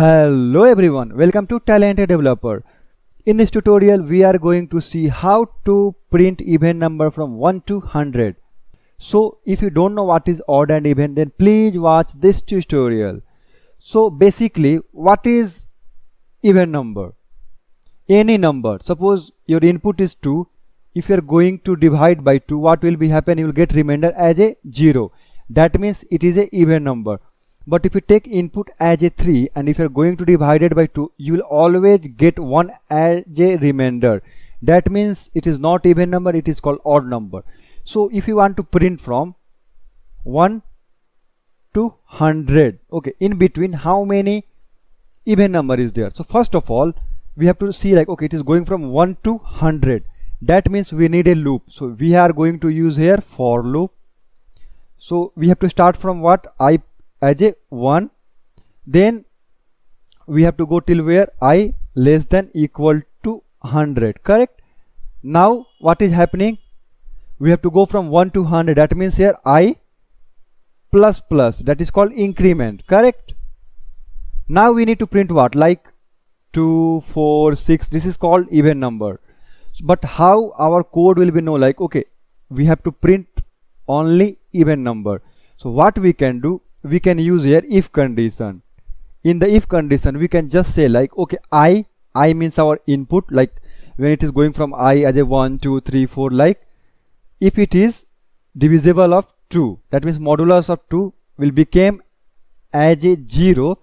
Hello everyone, welcome to Talented Developer. In this tutorial, we are going to see how to print even number from 1 to 100. So if you don't know what is odd and even, then please watch this tutorial. So basically, what is even number? Any number. Suppose your input is 2. If you are going to divide by 2, what will be happen? You will get remainder as a 0. That means it is a even number but if you take input as a 3 and if you're going to divide it by 2 you will always get 1 as a remainder. That means it is not even number it is called odd number. So if you want to print from 1 to 100 okay in between how many even number is there? So first of all we have to see like okay it is going from 1 to 100 that means we need a loop. So we are going to use here for loop. So we have to start from what? I as a 1 then we have to go till where i less than equal to 100 correct? Now what is happening? We have to go from 1 to 100 that means here i plus plus. That is called increment correct? Now we need to print what? Like 2 4 6 this is called even number. But how our code will be know? Like okay we have to print only even number. So what we can do we can use here if condition. In the if condition we can just say like okay i i means our input like when it is going from i as a 1 2 3 4 like if it is divisible of 2 that means modulus of 2 will become as a 0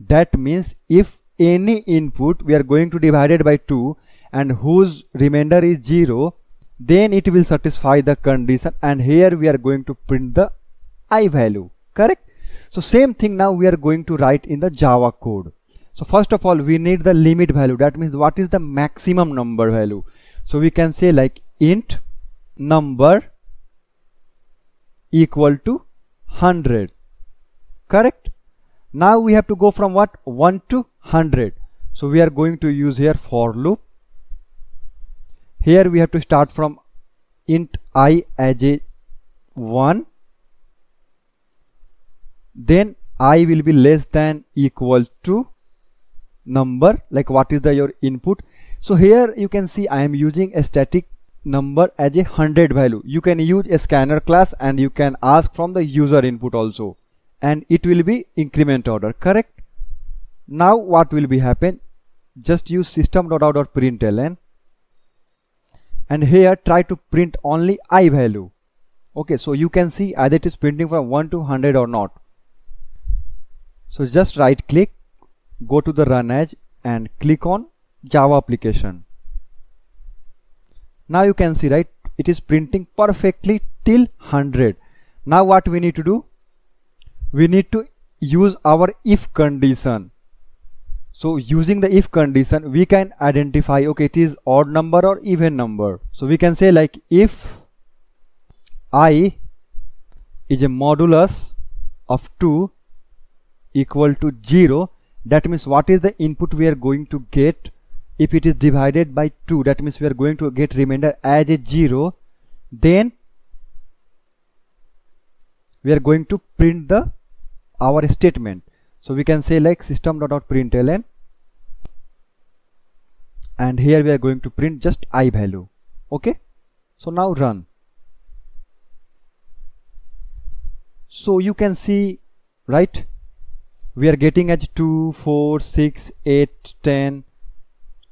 that means if any input we are going to divide it by 2 and whose remainder is 0 then it will satisfy the condition and here we are going to print the i value correct so same thing now we are going to write in the Java code. So first of all we need the limit value that means what is the maximum number value. So we can say like int number equal to 100 correct. Now we have to go from what 1 to 100. So we are going to use here for loop. Here we have to start from int i as a 1 then i will be less than equal to number like what is the your input? So here you can see i am using a static number as a hundred value. You can use a scanner class and you can ask from the user input also. And it will be increment order correct? Now what will be happen? Just use system.out.println and here try to print only i value. Okay so you can see either it is printing from 1 to 100 or not so just right click, go to the run as and click on Java application. Now you can see right, it is printing perfectly till 100. Now what we need to do? We need to use our if condition. So using the if condition, we can identify, okay, it is odd number or even number. So we can say like if i is a modulus of 2 equal to 0 that means what is the input we are going to get? If it is divided by 2 that means we are going to get remainder as a 0 then we are going to print the our statement. So we can say like system.out.println and here we are going to print just i value. Okay? So now run. So you can see right we are getting as 2 4 6 8 10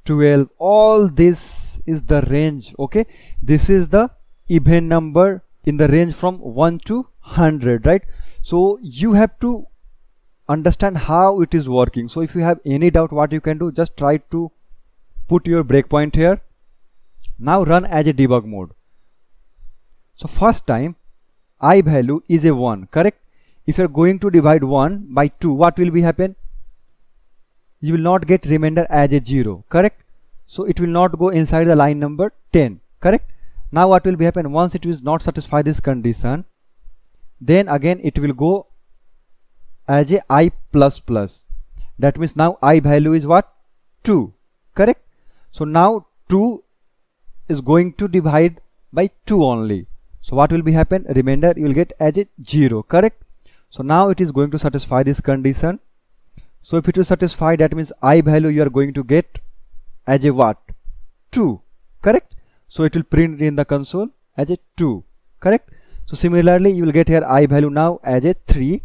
12 all this is the range okay? This is the even number in the range from 1 to 100 right? So you have to understand how it is working. So if you have any doubt what you can do just try to put your breakpoint here. Now run as a debug mode. So first time i value is a 1 correct if you're going to divide 1 by 2 what will be happen? You will not get remainder as a 0 correct? So it will not go inside the line number 10 correct? Now what will be happen? Once it is not satisfy this condition then again it will go as a i plus plus. That means now i value is what? 2 correct? So now 2 is going to divide by 2 only. So what will be happen? Remainder you will get as a 0 correct so now it is going to satisfy this condition. So if it will satisfy that means i value you are going to get as a what? 2 correct? So it will print in the console as a 2 correct? So similarly you will get here i value now as a 3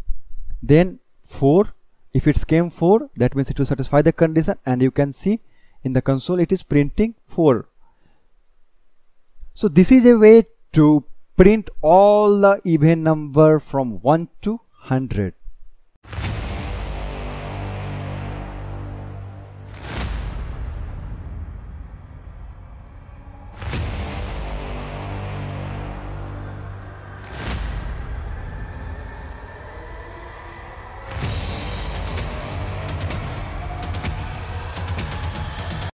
then 4 if it's came 4 that means it will satisfy the condition and you can see in the console it is printing 4 so this is a way to print all the even number from 1 to 100